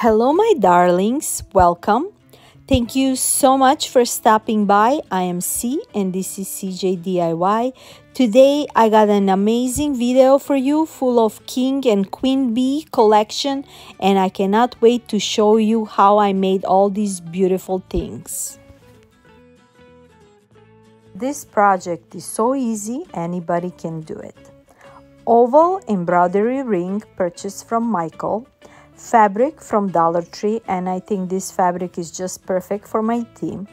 Hello, my darlings. Welcome. Thank you so much for stopping by. I am Cee and this is CeeJ DIY. Today I got an amazing video for you full of king and queen bee collection and I cannot wait to show you how I made all these beautiful things. This project is so easy, anybody can do it. Oval embroidery ring purchased from Michael fabric from Dollar Tree and I think this fabric is just perfect for my theme.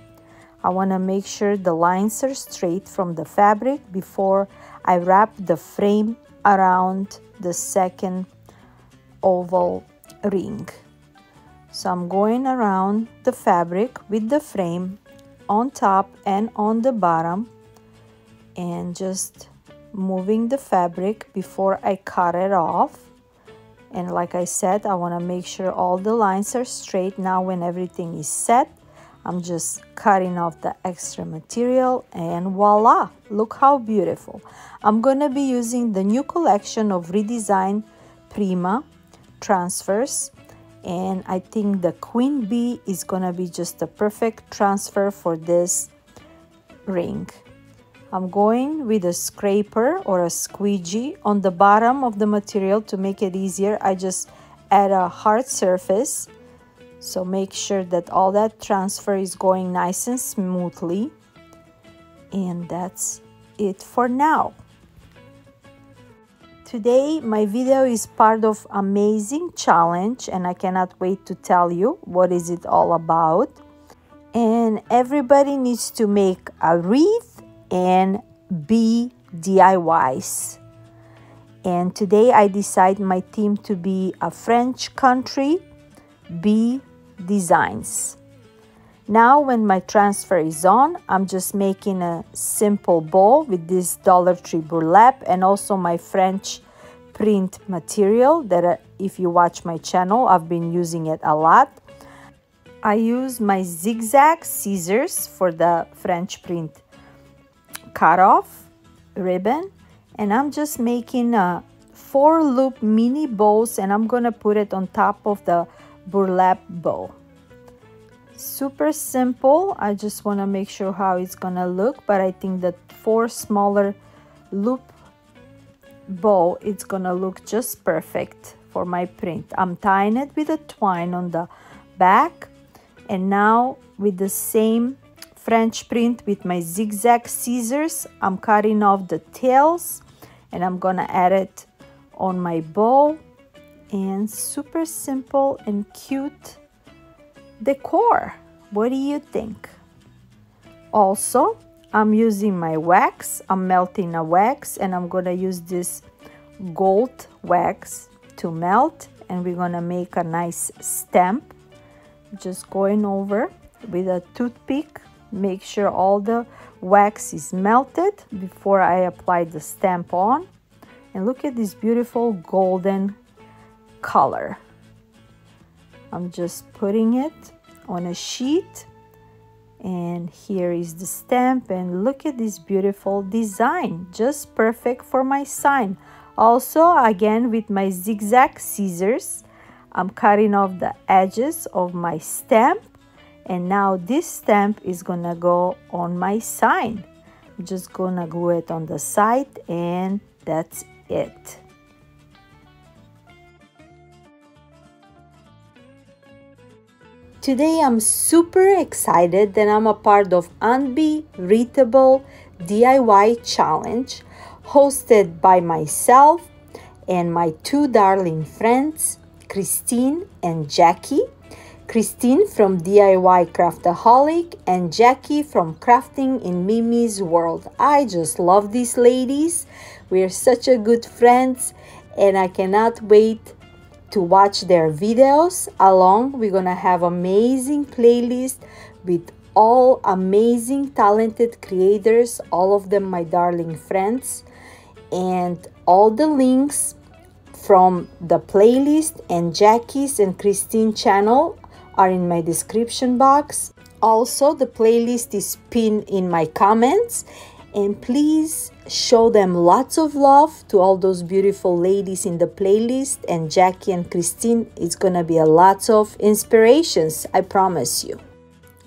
I want to make sure the lines are straight from the fabric before I wrap the frame around the second oval ring. So I'm going around the fabric with the frame on top and on the bottom and just moving the fabric before I cut it off and like I said I want to make sure all the lines are straight. Now when everything is set I'm just cutting off the extra material and voila look how beautiful. I'm gonna be using the new collection of redesigned Prima transfers. And I think the queen bee is gonna be just a perfect transfer for this ring I'm going with a scraper or a squeegee on the bottom of the material to make it easier. I just add a hard surface. So make sure that all that transfer is going nice and smoothly. And that's it for now. Today my video is part of amazing challenge and I cannot wait to tell you what is it all about. And everybody needs to make a wreath and bee DIYs. And today I decide my theme to be a French country, bee designs. Now when my transfer is on, I'm just making a simple bow with this Dollar Tree burlap and also my French print material that uh, if you watch my channel, I've been using it a lot. I use my zigzag scissors for the French print cut off ribbon and I'm just making a four loop mini bows and I'm gonna put it on top of the burlap bow. Super simple. I just want to make sure how it's gonna look but I think that four smaller loop bow it's gonna look just perfect for my print. I'm tying it with a twine on the back and now with the same French print with my zigzag scissors. I'm cutting off the tails and I'm gonna add it on my bow and super simple and cute decor. What do you think? Also, I'm using my wax. I'm melting a wax and I'm gonna use this gold wax to melt and we're gonna make a nice stamp. Just going over with a toothpick make sure all the wax is melted before I apply the stamp on. And look at this beautiful golden color. I'm just putting it on a sheet. And here is the stamp. And look at this beautiful design. Just perfect for my sign. Also again with my zigzag scissors I'm cutting off the edges of my stamp and now this stamp is gonna go on my sign I'm just gonna glue it on the side and that's it Today I'm super excited that I'm a part of Unbe Readable DIY Challenge hosted by myself and my two darling friends, Christine and Jackie. Christine from DIY Craftaholic, and Jackie from Crafting in Mimi's World. I just love these ladies. We're such a good friends, and I cannot wait to watch their videos. Along, we're gonna have amazing playlist with all amazing talented creators, all of them my darling friends, and all the links from the playlist and Jackie's and Christine channel are in my description box. Also, the playlist is pinned in my comments. And please show them lots of love to all those beautiful ladies in the playlist. And Jackie and Christine it's gonna be a lot of inspirations I promise you.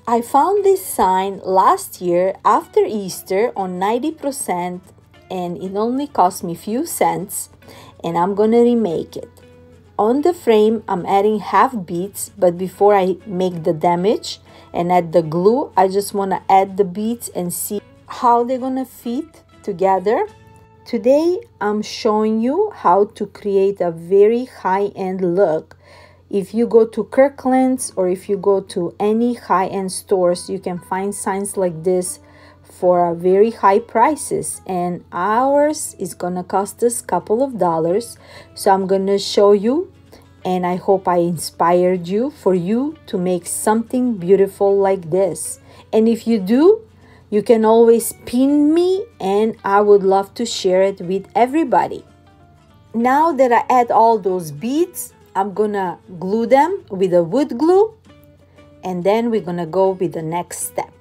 I found this sign last year after Easter on 90% and it only cost me few cents and I'm gonna remake it on the frame I'm adding half beads but before I make the damage and add the glue I just want to add the beads and see how they're gonna fit together. Today I'm showing you how to create a very high-end look. If you go to Kirkland's or if you go to any high-end stores you can find signs like this for very high prices and ours is gonna cost us a couple of dollars so I'm gonna show you and I hope I inspired you for you to make something beautiful like this and if you do you can always pin me and I would love to share it with everybody. Now that I add all those beads, I'm gonna glue them with a wood glue and then we're gonna go with the next step.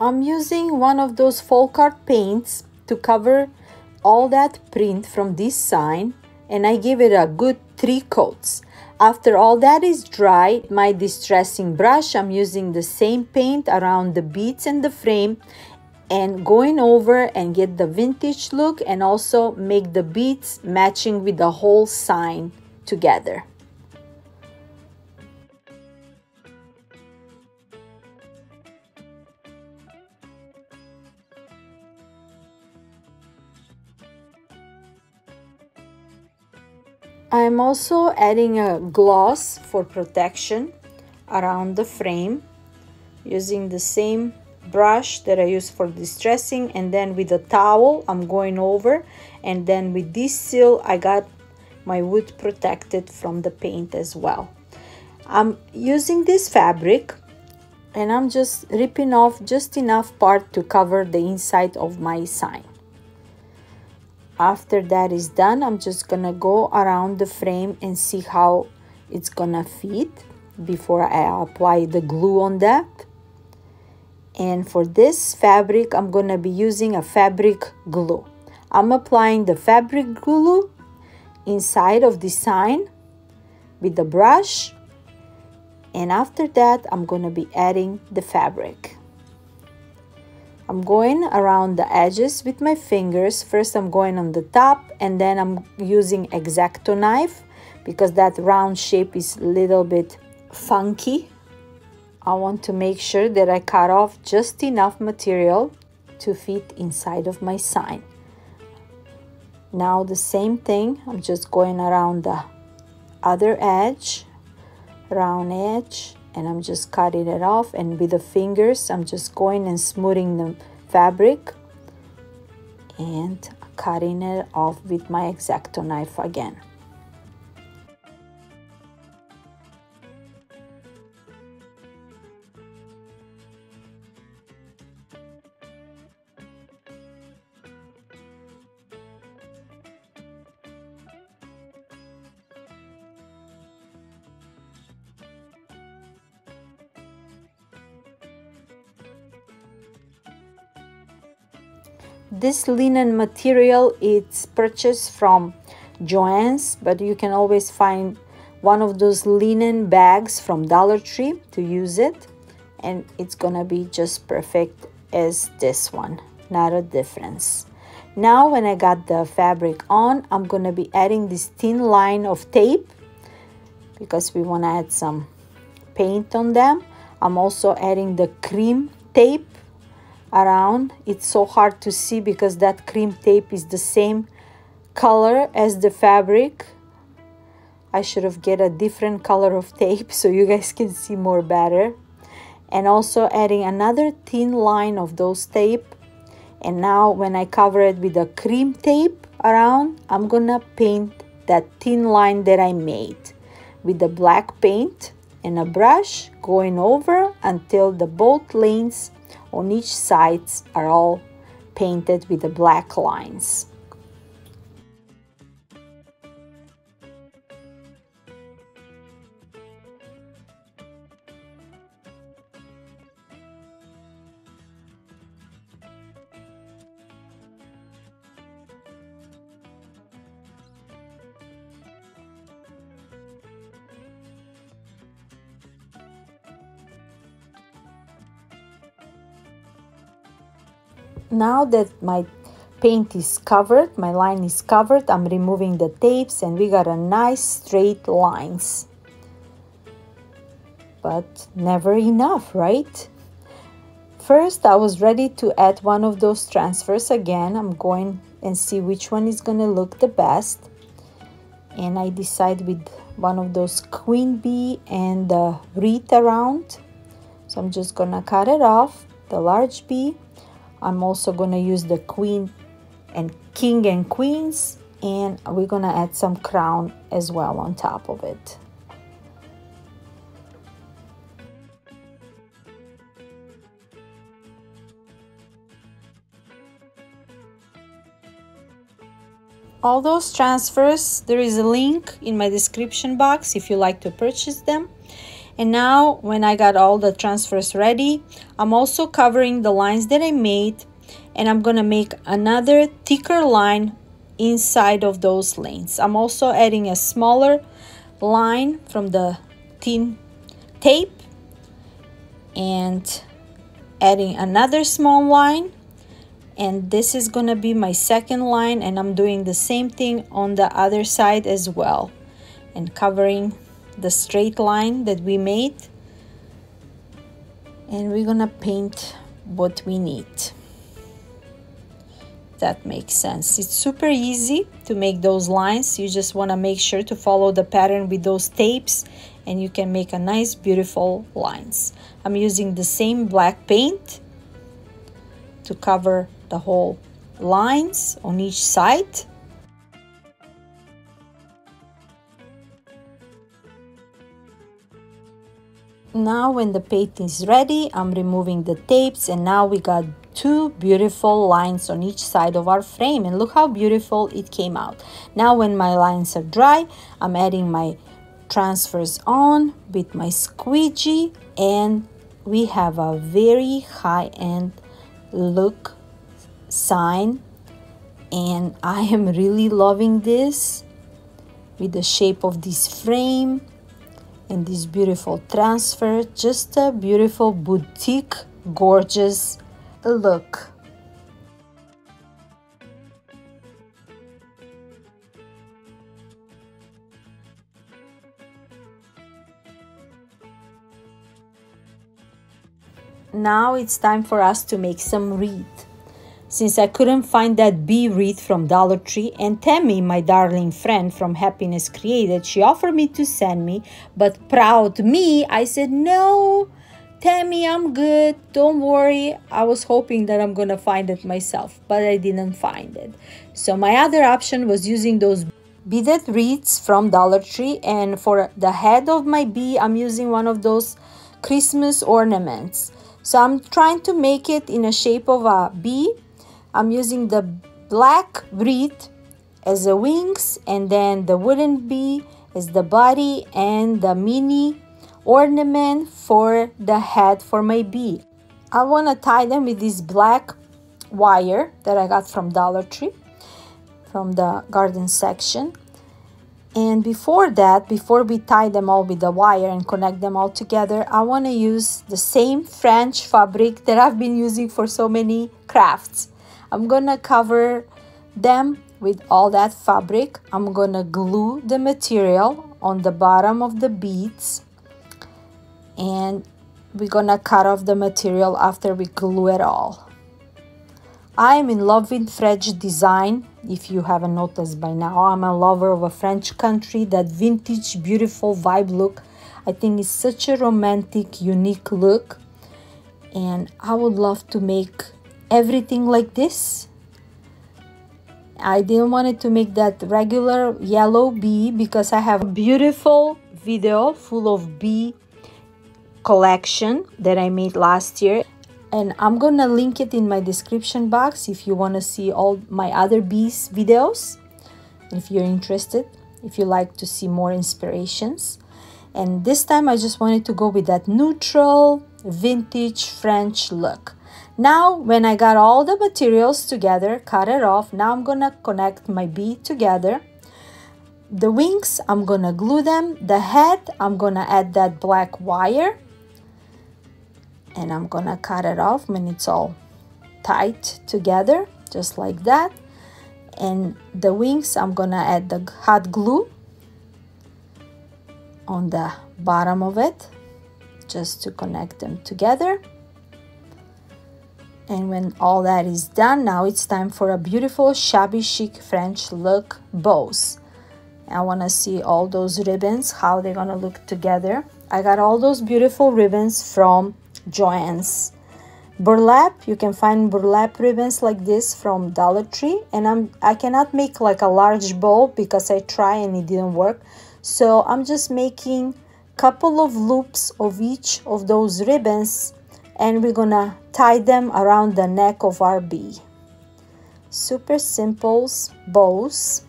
I'm using one of those folk art paints to cover all that print from this sign and I give it a good three coats. After all that is dry, my distressing brush, I'm using the same paint around the beads and the frame and going over and get the vintage look and also make the beads matching with the whole sign together. I'm also adding a gloss for protection around the frame using the same brush that I use for distressing and then with a towel I'm going over and then with this seal I got my wood protected from the paint as well. I'm using this fabric and I'm just ripping off just enough part to cover the inside of my sign after that is done I'm just gonna go around the frame and see how it's gonna fit before I apply the glue on that. And for this fabric I'm gonna be using a fabric glue. I'm applying the fabric glue inside of the sign with the brush. And after that I'm gonna be adding the fabric I'm going around the edges with my fingers. First I'm going on the top and then I'm using X-Acto knife because that round shape is a little bit funky. I want to make sure that I cut off just enough material to fit inside of my sign. Now the same thing, I'm just going around the other edge, round edge, and I'm just cutting it off and with the fingers I'm just going and smoothing the fabric and cutting it off with my X-Acto knife again. This linen material it's purchased from Joann's but you can always find one of those linen bags from Dollar Tree to use it and it's gonna be just perfect as this one not a difference. Now when I got the fabric on I'm gonna be adding this thin line of tape because we want to add some paint on them. I'm also adding the cream tape around. It's so hard to see because that cream tape is the same color as the fabric. I should have get a different color of tape so you guys can see more better. And also adding another thin line of those tape. And now when I cover it with a cream tape around I'm gonna paint that thin line that I made with the black paint and a brush going over until the both lanes on each sides are all painted with the black lines. Now that my paint is covered, my line is covered, I'm removing the tapes and we got a nice straight lines. But never enough, right? First, I was ready to add one of those transfers again. I'm going and see which one is gonna look the best. And I decide with one of those queen bee and the wreath around. So I'm just gonna cut it off, the large bee. I'm also gonna use the queen and king and queens and we're gonna add some crown as well on top of it. all those transfers there is a link in my description box if you like to purchase them and now when I got all the transfers ready I'm also covering the lines that I made and I'm gonna make another thicker line inside of those lanes. I'm also adding a smaller line from the thin tape and adding another small line. And this is gonna be my second line and I'm doing the same thing on the other side as well and covering the straight line that we made. And we're gonna paint what we need. That makes sense. It's super easy to make those lines. You just want to make sure to follow the pattern with those tapes and you can make a nice beautiful lines. I'm using the same black paint to cover the whole lines on each side. Now when the paint is ready, I'm removing the tapes and now we got two beautiful lines on each side of our frame and look how beautiful it came out. Now when my lines are dry, I'm adding my transfers on with my squeegee and we have a very high-end look sign and I am really loving this with the shape of this frame and this beautiful transfer. Just a beautiful boutique gorgeous look. Now it's time for us to make some wreath since I couldn't find that bee wreath from Dollar Tree and Tammy, my darling friend from Happiness Created, she offered me to send me, but proud me, I said, no, Tammy, I'm good. Don't worry. I was hoping that I'm to find it myself, but I didn't find it. So my other option was using those beaded wreaths from Dollar Tree. And for the head of my bee, I'm using one of those Christmas ornaments. So I'm trying to make it in a shape of a bee I'm using the black wreath as the wings and then the wooden bee as the body and the mini ornament for the head for my bee. I want to tie them with this black wire that I got from Dollar Tree from the garden section. And before that, before we tie them all with the wire and connect them all together, I want to use the same French fabric that I've been using for so many crafts. I'm gonna cover them with all that fabric. I'm gonna glue the material on the bottom of the beads and we're gonna cut off the material after we glue it all. I am in love with French design. If you haven't noticed by now, I'm a lover of a French country, that vintage, beautiful vibe look. I think it's such a romantic, unique look. And I would love to make everything like this. I didn't want it to make that regular yellow bee because I have a beautiful video full of bee collection that I made last year. And I'm gonna link it in my description box if you want to see all my other bees videos if you're interested if you like to see more inspirations. And this time I just wanted to go with that neutral vintage French look now, when I got all the materials together, cut it off, now I'm gonna connect my bee together. The wings, I'm gonna glue them. The head, I'm gonna add that black wire. And I'm gonna cut it off when it's all tight together just like that and the wings I'm gonna add the hot glue on the bottom of it just to connect them together and when all that is done now it's time for a beautiful shabby chic French look bows. I want to see all those ribbons how they're gonna look together. I got all those beautiful ribbons from Joann's. Burlap you can find burlap ribbons like this from Dollar Tree. And I'm I cannot make like a large bow because I try and it didn't work. So I'm just making a couple of loops of each of those ribbons and we're gonna tie them around the neck of our bee. Super simple bows.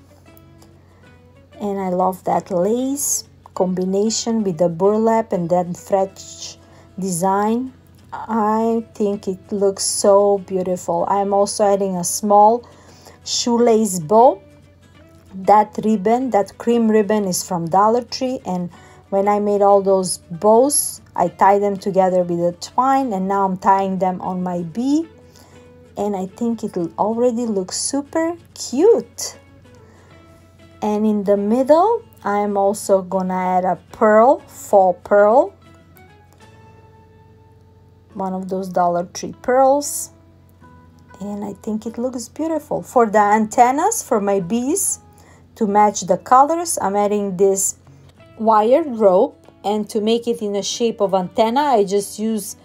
And I love that lace combination with the burlap and then French design. I think it looks so beautiful. I'm also adding a small shoelace bow. That ribbon that cream ribbon is from Dollar Tree. And when I made all those bows I tie them together with a twine and now I'm tying them on my bee and I think it already looks super cute. And in the middle I'm also gonna add a pearl fall pearl. One of those Dollar Tree pearls. And I think it looks beautiful. For the antennas for my bees to match the colors I'm adding this wired rope and to make it in the shape of antenna I just use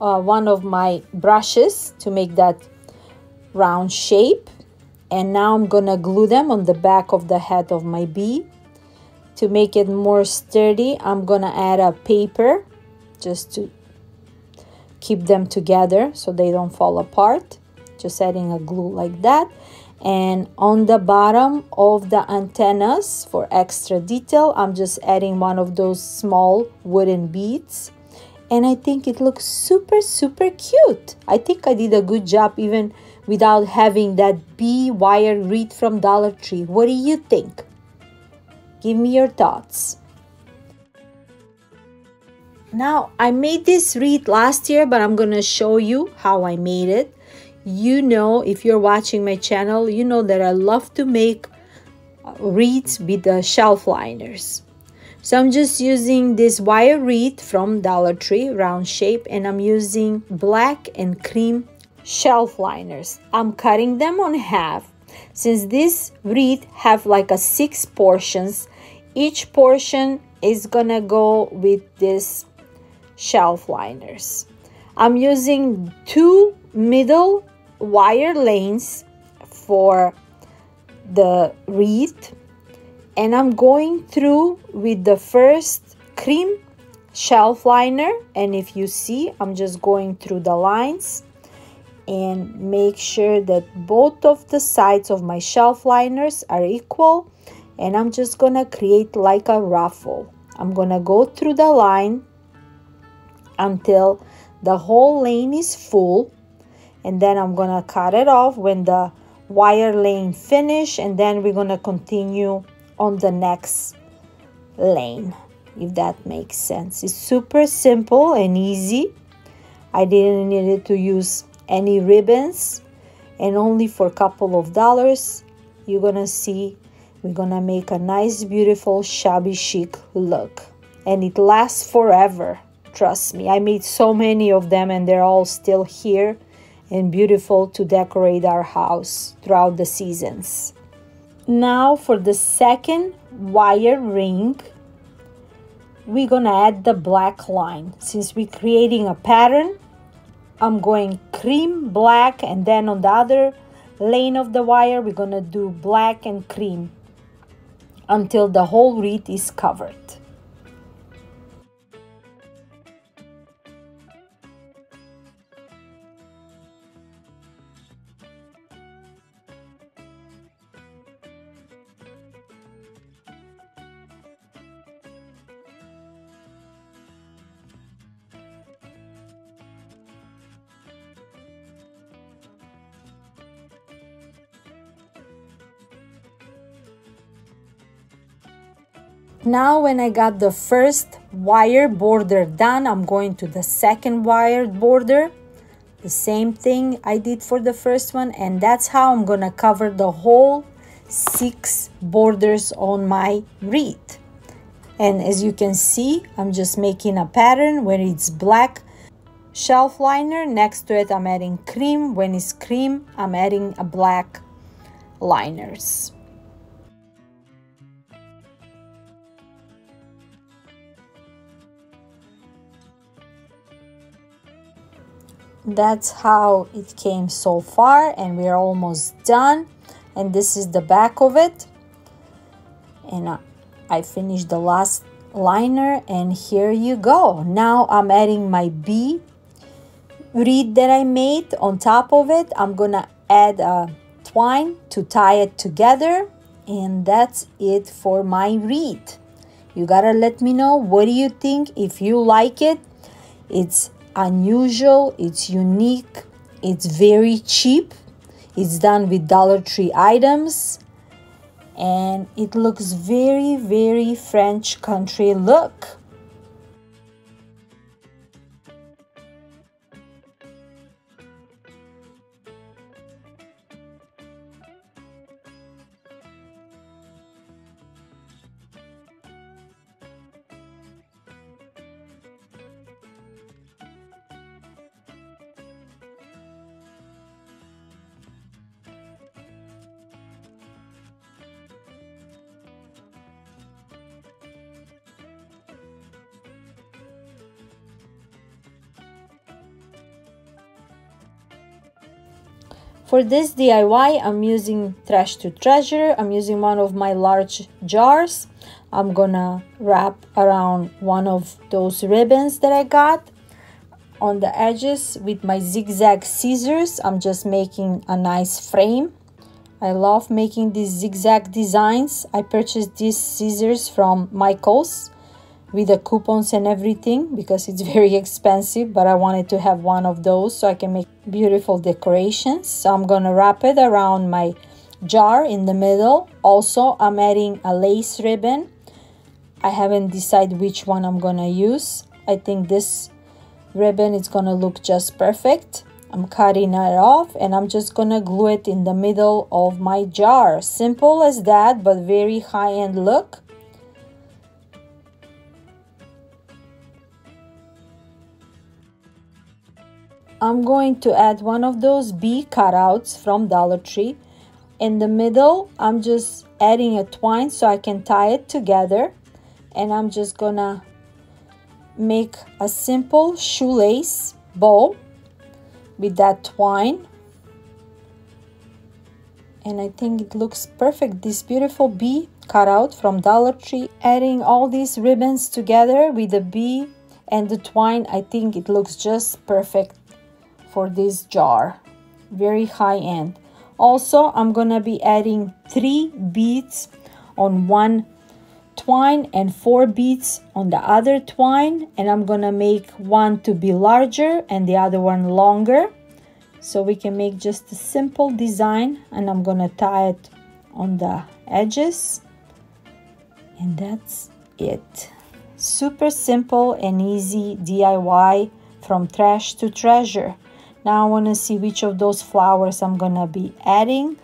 uh, one of my brushes to make that round shape. And now I'm gonna glue them on the back of the head of my bee. To make it more sturdy I'm gonna add a paper just to keep them together so they don't fall apart. Just adding a glue like that and on the bottom of the antennas for extra detail I'm just adding one of those small wooden beads. And I think it looks super super cute. I think I did a good job even without having that bee wire wreath from Dollar Tree. What do you think? Give me your thoughts. Now I made this wreath last year but I'm gonna show you how I made it you know if you're watching my channel you know that I love to make wreaths with the shelf liners. So I'm just using this wire wreath from Dollar Tree round shape and I'm using black and cream shelf liners. I'm cutting them on half. Since this wreath have like a six portions each portion is gonna go with this shelf liners. I'm using two middle wire lanes for the wreath and I'm going through with the first cream shelf liner. And if you see I'm just going through the lines and make sure that both of the sides of my shelf liners are equal. And I'm just gonna create like a ruffle I'm gonna go through the line until the whole lane is full and then I'm gonna cut it off when the wire lane finish and then we're gonna continue on the next lane if that makes sense. It's super simple and easy. I didn't need to use any ribbons and only for a couple of dollars you're gonna see we're gonna make a nice beautiful shabby chic look. And it lasts forever trust me. I made so many of them and they're all still here and beautiful to decorate our house throughout the seasons. Now for the second wire ring, we're gonna add the black line. Since we're creating a pattern, I'm going cream, black, and then on the other lane of the wire, we're gonna do black and cream until the whole wreath is covered. Now when I got the first wire border done, I'm going to the second wire border. The same thing I did for the first one and that's how I'm gonna cover the whole six borders on my wreath and as you can see I'm just making a pattern where it's black shelf liner. Next to it I'm adding cream. When it's cream I'm adding a black liners that's how it came so far and we're almost done. And this is the back of it. And I, I finished the last liner and here you go. Now I'm adding my bee reed that I made on top of it. I'm gonna add a twine to tie it together and that's it for my reed. You gotta let me know what do you think. If you like it it's unusual, it's unique, it's very cheap. It's done with Dollar Tree items and it looks very, very French country look. For this DIY, I'm using Trash to Treasure. I'm using one of my large jars. I'm gonna wrap around one of those ribbons that I got on the edges with my zigzag scissors. I'm just making a nice frame. I love making these zigzag designs. I purchased these scissors from Michaels with the coupons and everything because it's very expensive but I wanted to have one of those so I can make beautiful decorations. So I'm gonna wrap it around my jar in the middle. Also I'm adding a lace ribbon. I haven't decided which one I'm gonna use. I think this ribbon is gonna look just perfect. I'm cutting it off and I'm just gonna glue it in the middle of my jar. Simple as that but very high-end look I'm going to add one of those bee cutouts from Dollar Tree. In the middle, I'm just adding a twine so I can tie it together. And I'm just gonna make a simple shoelace bow with that twine. And I think it looks perfect. This beautiful bee cutout from Dollar Tree. Adding all these ribbons together with the bee and the twine, I think it looks just perfect for this jar. Very high end. Also I'm gonna be adding three beads on one twine and four beads on the other twine and I'm gonna make one to be larger and the other one longer. So we can make just a simple design and I'm gonna tie it on the edges. And that's it. Super simple and easy DIY from trash to treasure now I want to see which of those flowers I'm going to be adding.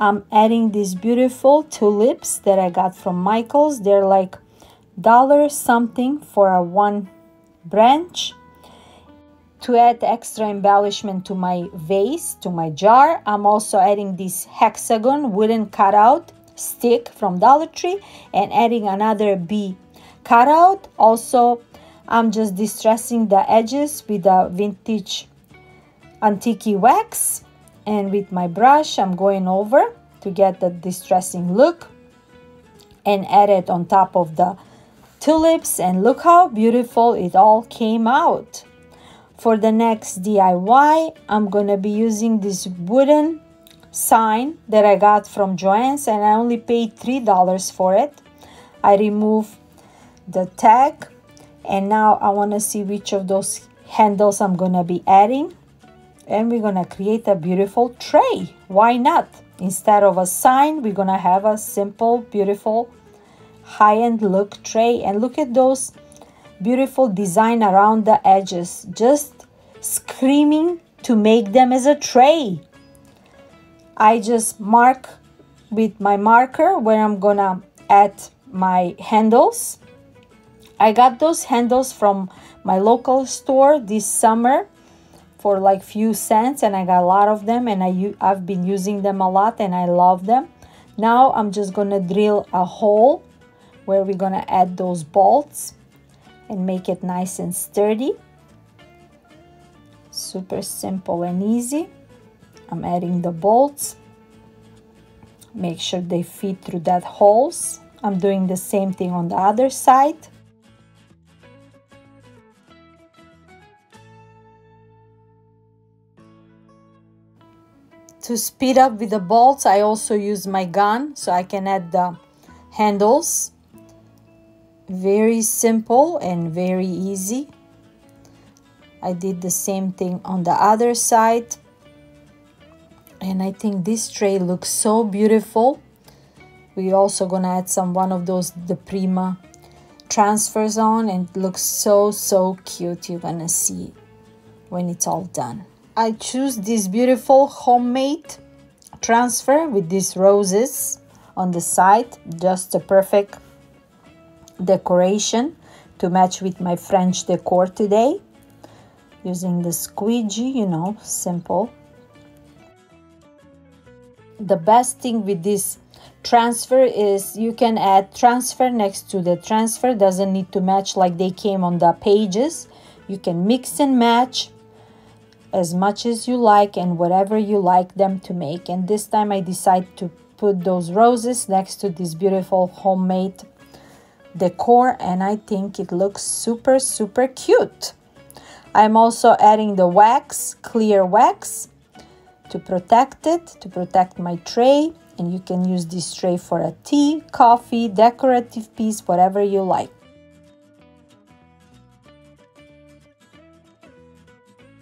I'm adding these beautiful tulips that I got from Michaels. They're like dollar something for a one branch. To add extra embellishment to my vase, to my jar, I'm also adding this hexagon wooden cutout stick from Dollar Tree and adding another bee cutout. Also, I'm just distressing the edges with a vintage antique wax and with my brush I'm going over to get the distressing look and add it on top of the tulips and look how beautiful it all came out. For the next DIY, I'm going to be using this wooden sign that I got from Joann's and I only paid $3 for it. I remove the tag and now I want to see which of those handles I'm going to be adding and we're gonna create a beautiful tray. Why not? Instead of a sign we're gonna have a simple beautiful high-end look tray. And look at those beautiful design around the edges. Just screaming to make them as a tray. I just mark with my marker where I'm gonna add my handles. I got those handles from my local store this summer for like few cents and I got a lot of them and I, I've been using them a lot and I love them. Now I'm just gonna drill a hole where we're gonna add those bolts and make it nice and sturdy. Super simple and easy. I'm adding the bolts. Make sure they fit through that holes. I'm doing the same thing on the other side. To speed up with the bolts, I also use my gun so I can add the handles. Very simple and very easy. I did the same thing on the other side. And I think this tray looks so beautiful. We are also gonna add some one of those the Prima transfers on and it looks so so cute. You're gonna see when it's all done I choose this beautiful homemade transfer with these roses on the side just a perfect decoration to match with my French decor today using the squeegee, you know, simple. The best thing with this transfer is you can add transfer next to the transfer doesn't need to match like they came on the pages you can mix and match as much as you like and whatever you like them to make and this time I decide to put those roses next to this beautiful homemade decor and I think it looks super super cute. I'm also adding the wax, clear wax to protect it, to protect my tray and you can use this tray for a tea, coffee, decorative piece, whatever you like.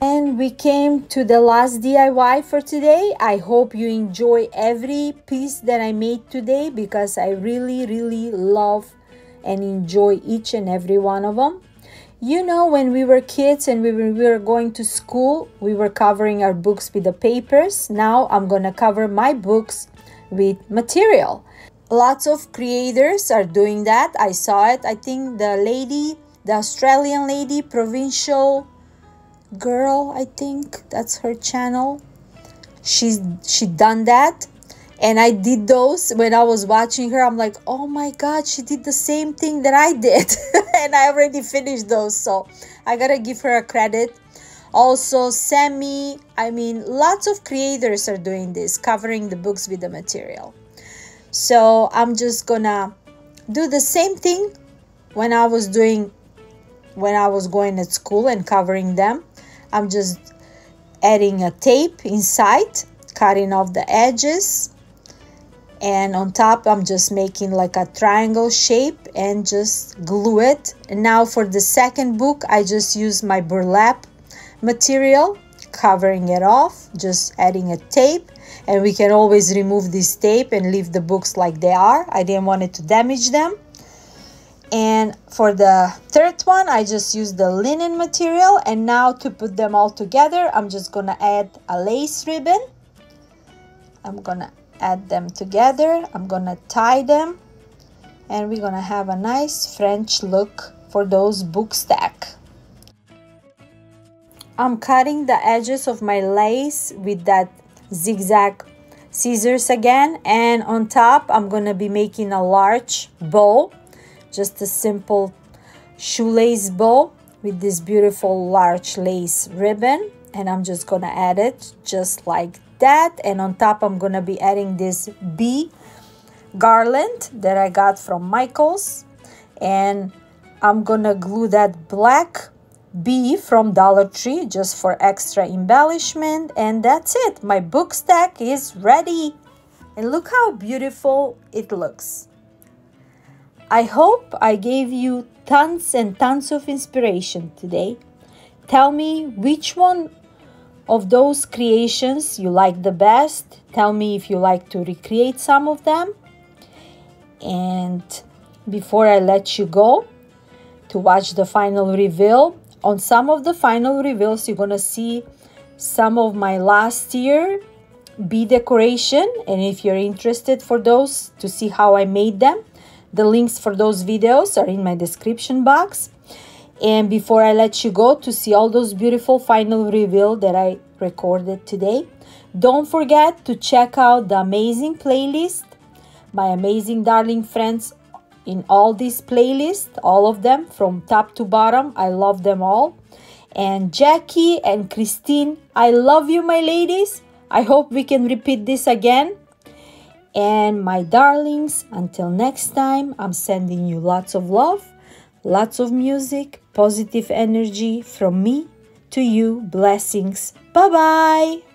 And we came to the last DIY for today. I hope you enjoy every piece that I made today because I really, really love and enjoy each and every one of them. You know, when we were kids and we were, we were going to school, we were covering our books with the papers. Now I'm going to cover my books with material. Lots of creators are doing that. I saw it. I think the lady, the Australian lady, Provincial Girl, I think that's her channel. She's she done that and I did those when I was watching her. I'm like, oh my god, she did the same thing that I did, and I already finished those. So I gotta give her a credit. Also, Semi, I mean, lots of creators are doing this, covering the books with the material. So I'm just gonna do the same thing when I was doing when I was going at school and covering them. I'm just adding a tape inside, cutting off the edges. And on top I'm just making like a triangle shape and just glue it. And now for the second book I just use my burlap material covering it off just adding a tape. And we can always remove this tape and leave the books like they are. I didn't want it to damage them and for the third one I just used the linen material. And now to put them all together I'm just gonna add a lace ribbon. I'm gonna add them together. I'm gonna tie them. And we're gonna have a nice French look for those book stack. I'm cutting the edges of my lace with that zigzag scissors again. And on top I'm gonna be making a large bow just a simple shoelace bow with this beautiful large lace ribbon. And I'm just gonna add it just like that. And on top I'm gonna be adding this bee garland that I got from Michaels. And I'm gonna glue that black bee from Dollar Tree just for extra embellishment. And that's it. My book stack is ready. And look how beautiful it looks I hope I gave you tons and tons of inspiration today tell me which one of those creations you like the best. Tell me if you like to recreate some of them. And before I let you go to watch the final reveal, on some of the final reveals, you're gonna see some of my last year bee decoration. And if you're interested for those to see how I made them, the links for those videos are in my description box. And before I let you go to see all those beautiful final reveal that I recorded today, don't forget to check out the amazing playlist, my amazing darling friends in all these playlists, all of them from top to bottom. I love them all. And Jackie and Christine, I love you, my ladies. I hope we can repeat this again. And my darlings, until next time, I'm sending you lots of love, lots of music, positive energy from me to you. Blessings. Bye bye.